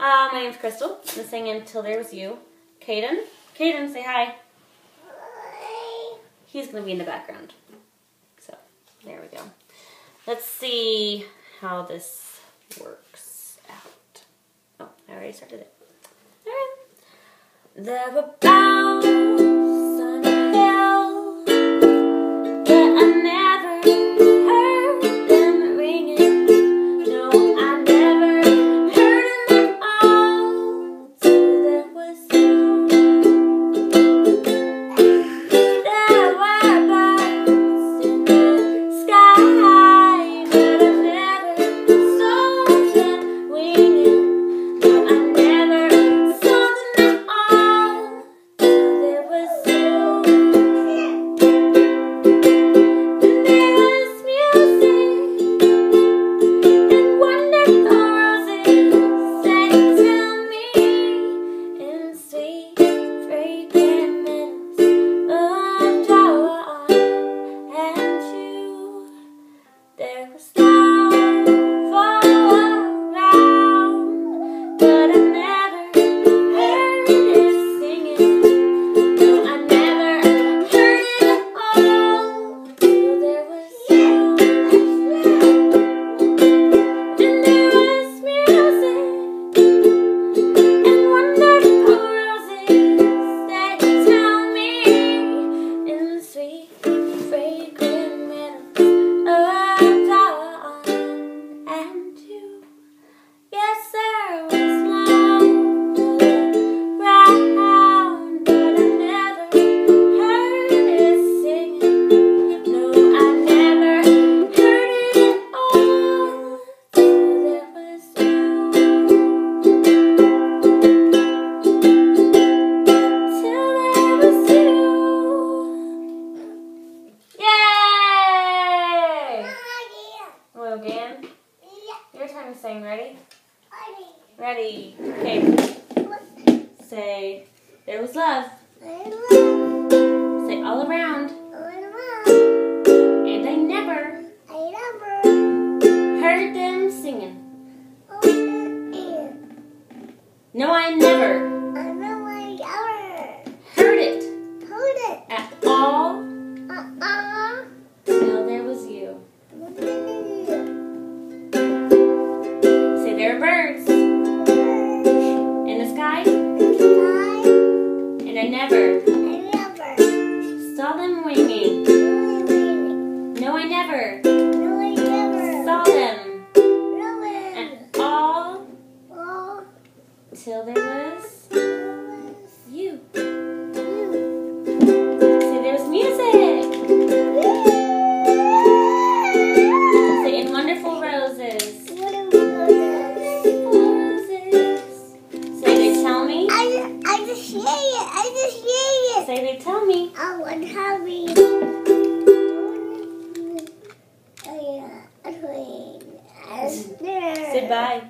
Uh, my name's Crystal. I'm singing Until There Was You. Caden. Caden, say hi. He's going to be in the background. So, there we go. Let's see how this works out. Oh, I already started it. Alright. There were bells to sing. Ready? Ready. Okay. Say, there was love. Say, all around. And I never heard them singing. No, I never never saw them winging. No, I never saw them all till there was you. Say, there's music. Say, wonderful roses. Roses. Just hear it. Say, they tell me. I want happy. Oh yeah. Say bye.